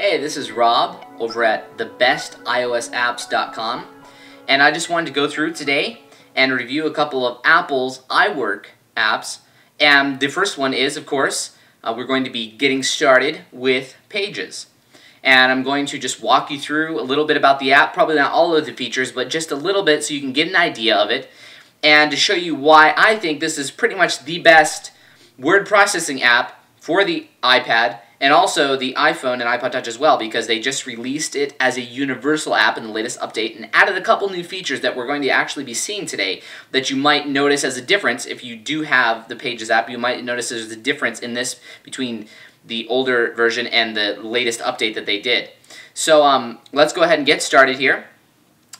Hey, this is Rob over at thebestiosapps.com and I just wanted to go through today and review a couple of Apple's iWork apps and the first one is, of course, uh, we're going to be getting started with Pages. And I'm going to just walk you through a little bit about the app, probably not all of the features, but just a little bit so you can get an idea of it and to show you why I think this is pretty much the best word processing app for the iPad and also the iPhone and iPod Touch as well because they just released it as a universal app in the latest update and added a couple new features that we're going to actually be seeing today that you might notice as a difference if you do have the Pages app. You might notice there's a difference in this between the older version and the latest update that they did. So um, let's go ahead and get started here.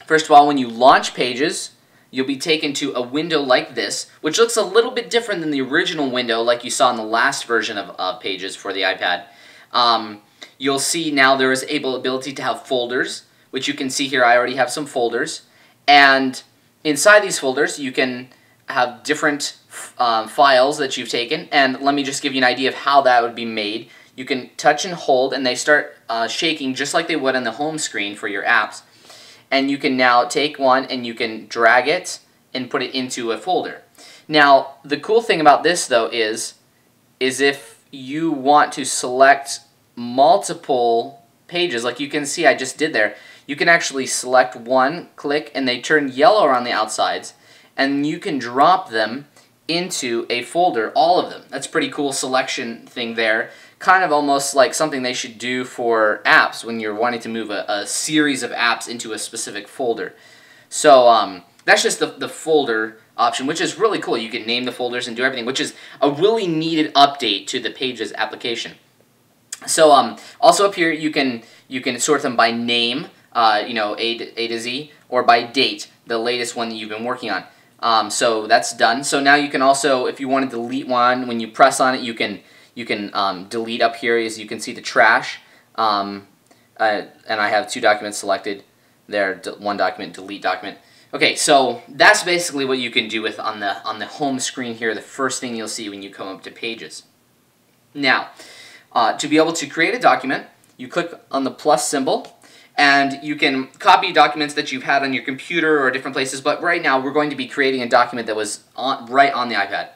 First of all, when you launch Pages, you'll be taken to a window like this, which looks a little bit different than the original window like you saw in the last version of uh, Pages for the iPad. Um, you'll see now there is able ability to have folders, which you can see here I already have some folders. And inside these folders you can have different um, files that you've taken. And let me just give you an idea of how that would be made. You can touch and hold and they start uh, shaking just like they would on the home screen for your apps and you can now take one and you can drag it and put it into a folder. Now, the cool thing about this though is, is if you want to select multiple pages, like you can see I just did there, you can actually select one, click, and they turn yellow around the outsides, and you can drop them into a folder, all of them. That's pretty cool selection thing there kind of almost like something they should do for apps when you're wanting to move a, a series of apps into a specific folder. So um, that's just the, the folder option, which is really cool. You can name the folders and do everything, which is a really needed update to the Pages application. So um, also up here, you can you can sort them by name, uh, you know, A to, A to Z, or by date, the latest one that you've been working on. Um, so that's done. So now you can also, if you want to delete one, when you press on it, you can you can um, delete up here as you can see the trash. Um, uh, and I have two documents selected there, one document, delete document. Okay, so that's basically what you can do with on the on the home screen here. The first thing you'll see when you come up to Pages. Now, uh, to be able to create a document, you click on the plus symbol, and you can copy documents that you've had on your computer or different places. But right now, we're going to be creating a document that was on, right on the iPad.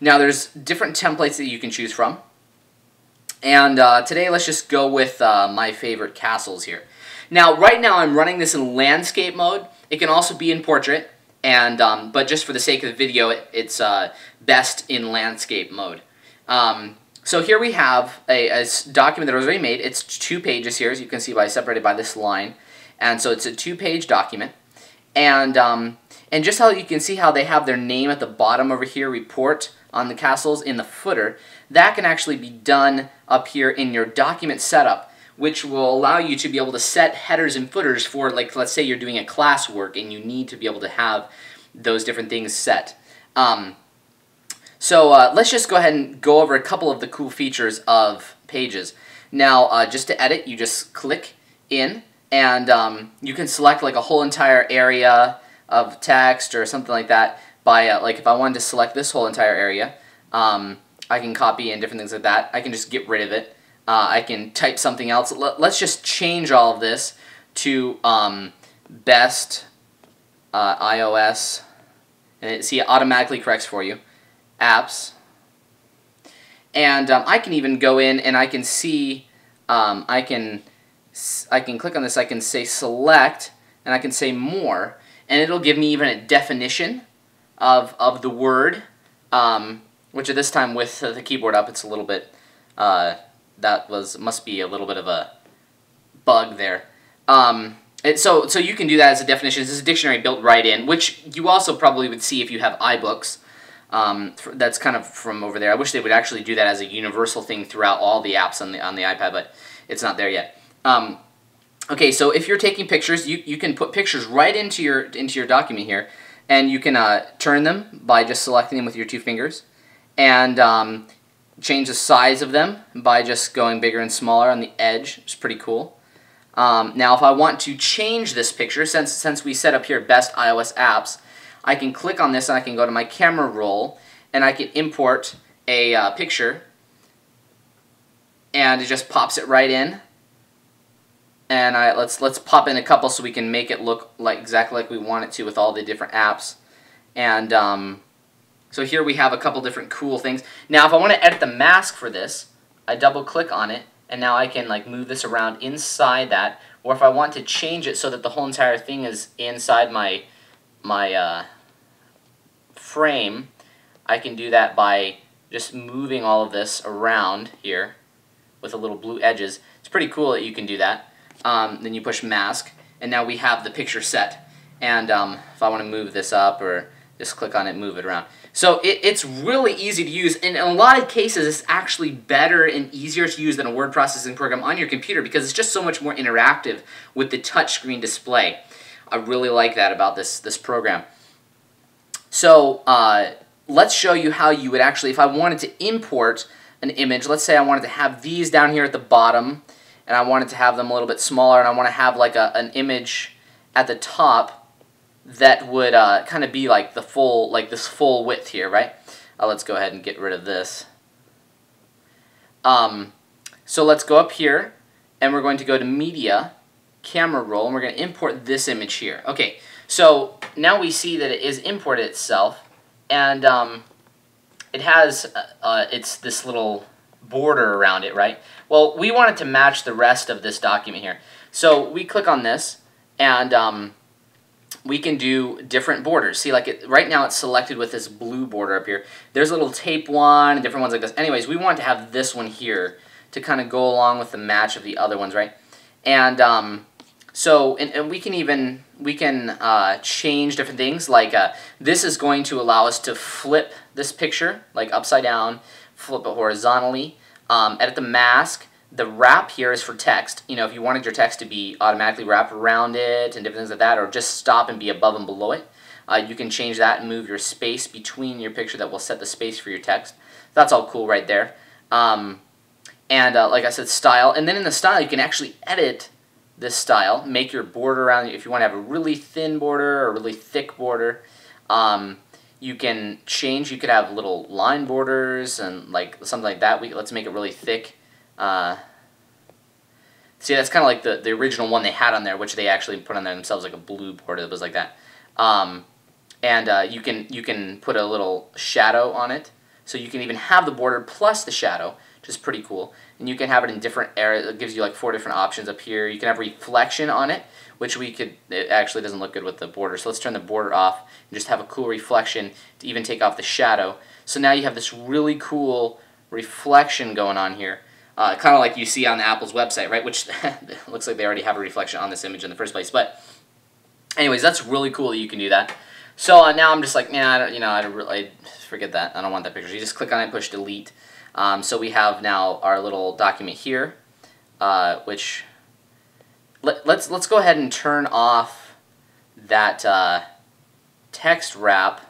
Now there's different templates that you can choose from. And uh, today let's just go with uh, my favorite castles here. Now right now I'm running this in landscape mode. It can also be in portrait, and um, but just for the sake of the video it, it's uh, best in landscape mode. Um, so here we have a, a, document that was already made. It's two pages here, as you can see by separated by this line. And so it's a two-page document. And um, and just how you can see how they have their name at the bottom over here, report on the castles in the footer, that can actually be done up here in your document setup, which will allow you to be able to set headers and footers for, like, let's say you're doing a classwork and you need to be able to have those different things set. Um, so uh, let's just go ahead and go over a couple of the cool features of Pages. Now, uh, just to edit, you just click in, and um, you can select like a whole entire area of text or something like that by, uh, like if I wanted to select this whole entire area, um, I can copy and different things like that. I can just get rid of it. Uh, I can type something else. Let, us just change all of this to um, best uh, iOS, and it, see it automatically corrects for you, apps. And um, I can even go in and I can see, um, I can, I can click on this, I can say select, and I can say more, and it'll give me even a definition of, of the word, um, which at this time with the keyboard up, it's a little bit, uh, that was, must be a little bit of a bug there. Um, so, so you can do that as a definition. This is a dictionary built right in, which you also probably would see if you have iBooks. Um, that's kind of from over there. I wish they would actually do that as a universal thing throughout all the apps on the on the iPad, but it's not there yet. Um, okay, so if you're taking pictures, you, you can put pictures right into your into your document here. And you can uh, turn them by just selecting them with your two fingers. And um, change the size of them by just going bigger and smaller on the edge. It's pretty cool. Um, now if I want to change this picture, since, since we set up here best iOS apps, I can click on this and I can go to my camera roll and I can import a uh, picture and it just pops it right in and I let's let's pop in a couple so we can make it look like exactly like we want it to with all the different apps. And um, so here we have a couple different cool things. Now if I want to edit the mask for this, I double click on it and now I can like move this around inside that or if I want to change it so that the whole entire thing is inside my my uh, frame, I can do that by just moving all of this around here with the little blue edges. It's pretty cool that you can do that. Um, then you push mask, and now we have the picture set. And um, if I want to move this up or just click on it, move it around. So it, it's really easy to use. And in a lot of cases, it's actually better and easier to use than a word processing program on your computer because it's just so much more interactive with the touchscreen display. I really like that about this, this program. So uh, let's show you how you would actually, if I wanted to import an image, let's say I wanted to have these down here at the bottom, and I wanted to have them a little bit smaller, and I want to have like a, an image at the top that would uh, kind of be like the full, like this full width here, right? Uh, let's go ahead and get rid of this. Um, so let's go up here, and we're going to go to Media, Camera Roll, and we're going to import this image here. Okay, so now we see that it is imported itself, and um, it has uh, uh, it's this little border around it, right? Well, we want it to match the rest of this document here. So we click on this, and um, we can do different borders. See, like it, right now it's selected with this blue border up here. There's a little tape one and different ones like this. Anyways, we want to have this one here to kind of go along with the match of the other ones, right? And um, so, and, and, we can even, we can uh, change different things. Like uh, this is going to allow us to flip this picture, like upside down, flip it horizontally, um, edit the mask, the wrap here is for text. You know, if you wanted your text to be automatically wrapped around it and different things like that, or just stop and be above and below it, uh, you can change that and move your space between your picture that will set the space for your text. That's all cool right there. Um, and uh, like I said, style. And then in the style, you can actually edit this style, make your border around, if you want to have a really thin border or a really thick border. Um, you can change, you could have little line borders and like something like that. We, let's make it really thick. Uh, see, that's kind of like the, the original one they had on there, which they actually put on there themselves, like a blue border that was like that. Um, and uh, you can you can put a little shadow on it, so you can even have the border plus the shadow, which is pretty cool. And you can have it in different areas. It gives you like four different options up here. You can have reflection on it, which we could. It actually doesn't look good with the border, so let's turn the border off and just have a cool reflection to even take off the shadow. So now you have this really cool reflection going on here uh, kind of like you see on the Apple's website, right? Which looks like they already have a reflection on this image in the first place. But anyways, that's really cool that you can do that. So uh, now I'm just like, yeah, you know, I really forget that. I don't want that picture. You just click on it, push delete. Um, so we have now our little document here, uh, which let, let's let's go ahead and turn off that uh, text wrap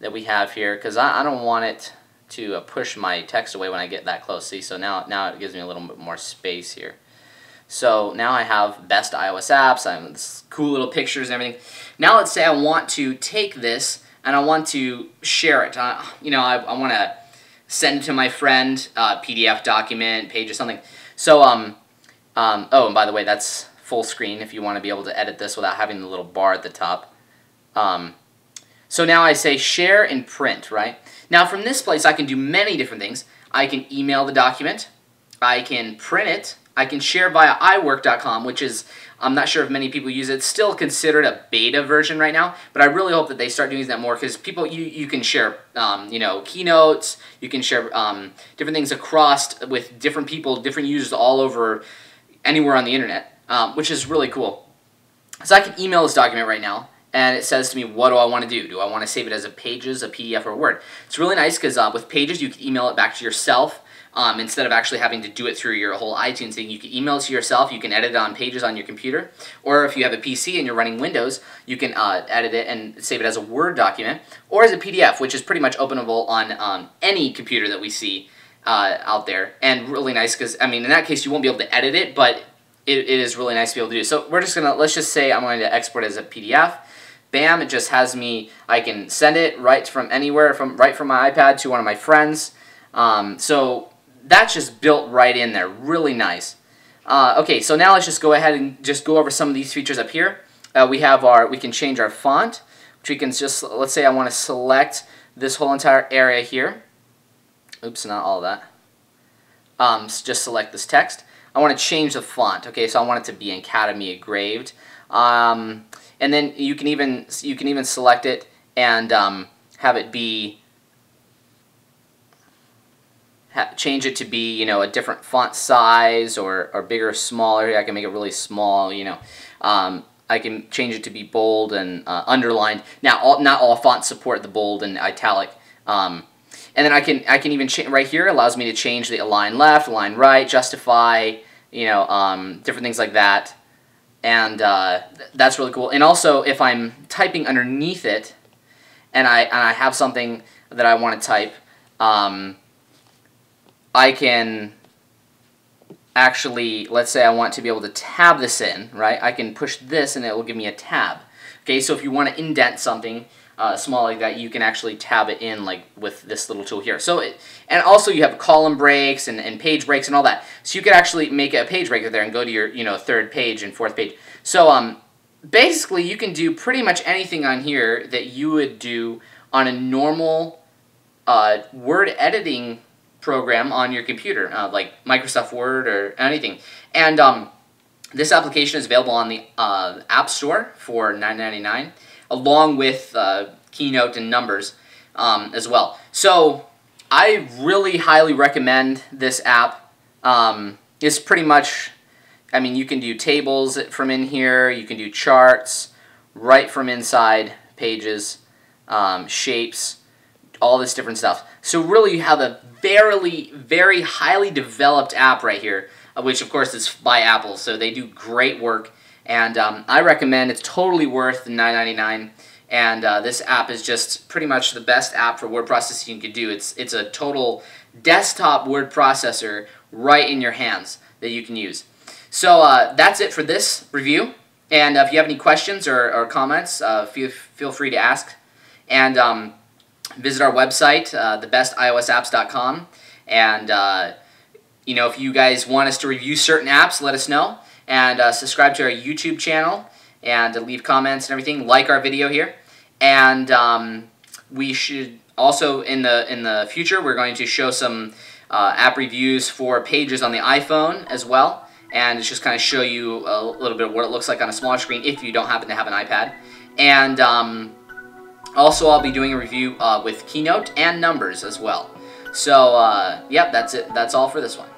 that we have here because I, I don't want it to uh, push my text away when I get that close. See, so now, now it gives me a little bit more space here. So now I have best iOS apps, I have this cool little pictures and everything. Now let's say I want to take this and I want to share it. Uh, you know, I, I want to send it to my friend, uh, PDF document, page or something. So, um, um, oh, and by the way, that's full screen if you want to be able to edit this without having the little bar at the top. Um, so now I say share and print, right? Now from this place I can do many different things. I can email the document, I can print it, I can share via iWork.com, which is, I'm not sure if many people use it. It's still considered a beta version right now, but I really hope that they start doing that more because people, you, you can share, um, you know, keynotes, you can share um, different things across with different people, different users all over anywhere on the internet, um, which is really cool. So I can email this document right now, and it says to me, what do I want to do? Do I want to save it as a Pages, a PDF, or a Word? It's really nice because uh, with Pages, you can email it back to yourself um, instead of actually having to do it through your whole iTunes thing. You can email it to yourself. You can edit it on Pages on your computer. Or if you have a PC and you're running Windows, you can uh, edit it and save it as a Word document or as a PDF, which is pretty much openable on um, any computer that we see uh, out there. And really nice because, I mean, in that case, you won't be able to edit it, but it, it is really nice to be able to do. So we're just going to, let's just say I'm going to export as a PDF bam, it just has me, I can send it right from anywhere, from right from my iPad to one of my friends. Um, so that's just built right in there, really nice. Uh, okay, so now let's just go ahead and just go over some of these features up here. Uh, we have our, we can change our font, which we can just, let's say I want to select this whole entire area here. Oops, not all that. Um, so just select this text. I want to change the font. Okay, so I want it to be Academy engraved. Um, and then you can even you can even select it and um, have it be ha change it to be you know a different font size or or bigger or smaller. I can make it really small. You know. Um, I can change it to be bold and uh, underlined. Now, all, not all fonts support the bold and italic. Um, and then I can I can even right here allows me to change the align left, align right, justify, you know, um, different things like that. And uh, th that's really cool. And also, if I'm typing underneath it, and I and I have something that I want to type, um, I can actually, let's say I want to be able to tab this in, right? I can push this and it will give me a tab. Okay, so if you want to indent something, uh, small like that, you can actually tab it in like with this little tool here. So, it, and also you have column breaks and, and page breaks and all that. So you could actually make a page breaker there and go to your you know third page and fourth page. So um, basically you can do pretty much anything on here that you would do on a normal uh, word editing program on your computer, uh, like Microsoft Word or anything. And um, this application is available on the uh, App Store for $9.99 along with uh, Keynote and Numbers um, as well. So I really highly recommend this app. Um, it's pretty much, I mean, you can do tables from in here, you can do charts right from inside pages, um, shapes, all this different stuff. So really you have a very, very highly developed app right here, uh, which of course is by Apple, so they do great work and um, I recommend it's totally worth the $9.99. And uh, this app is just pretty much the best app for word processing you could do. It's it's a total desktop word processor right in your hands that you can use. So uh, that's it for this review. And uh, if you have any questions or, or comments, uh, feel, feel free to ask. And um, visit our website, uh, thebestiosapps.com. And, uh, you know, if you guys want us to review certain apps, let us know and uh, subscribe to our YouTube channel and uh, leave comments and everything. Like our video here, and um, we should also in the in the future we're going to show some uh, app reviews for pages on the iPhone as well, and it's just kind of show you a little bit of what it looks like on a smaller screen if you don't happen to have an iPad, and um, also I'll be doing a review uh, with Keynote and Numbers as well. So, uh, yep, that's it. That's all for this one.